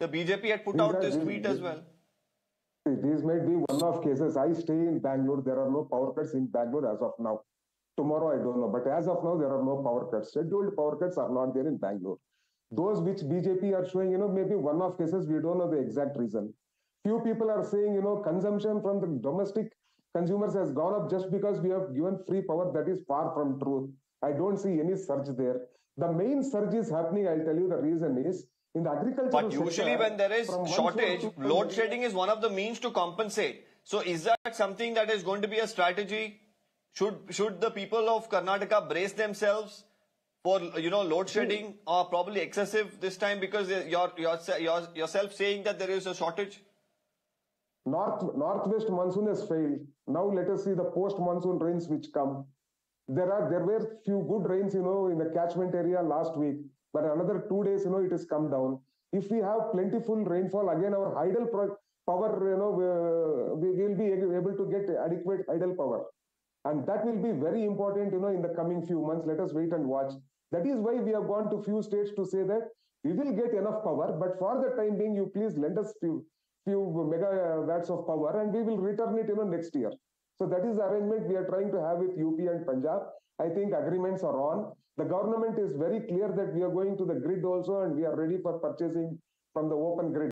The BJP had put These out this tweet as well. These might be one-off cases. I stay in Bangalore. There are no power cuts in Bangalore as of now. Tomorrow, I don't know. But as of now, there are no power cuts. Scheduled power cuts are not there in Bangalore. Those which BJP are showing, you know, maybe one-off cases, we don't know the exact reason. Few people are saying, you know, consumption from the domestic consumers has gone up just because we have given free power. That is far from true. I don't see any surge there. The main surge is happening. I'll tell you the reason is in the agricultural But usually sector, when there is shortage, load shedding is one of the means to compensate. So is that something that is going to be a strategy? Should should the people of Karnataka brace themselves for you know load shedding or probably excessive this time because you're you're, you're yourself saying that there is a shortage? North northwest monsoon has failed. Now let us see the post monsoon rains which come. There are there were few good rains, you know, in the catchment area last week, but another two days, you know, it has come down. If we have plentiful rainfall, again our hydel power, you know, we will be able to get adequate hydel power, and that will be very important, you know, in the coming few months. Let us wait and watch. That is why we have gone to few states to say that we will get enough power, but for the time being, you please lend us few few megawatts of power and we will return it you know next year so that is the arrangement we are trying to have with UP and punjab. I think agreements are on. The government is very clear that we are going to the grid also and we are ready for purchasing from the open grid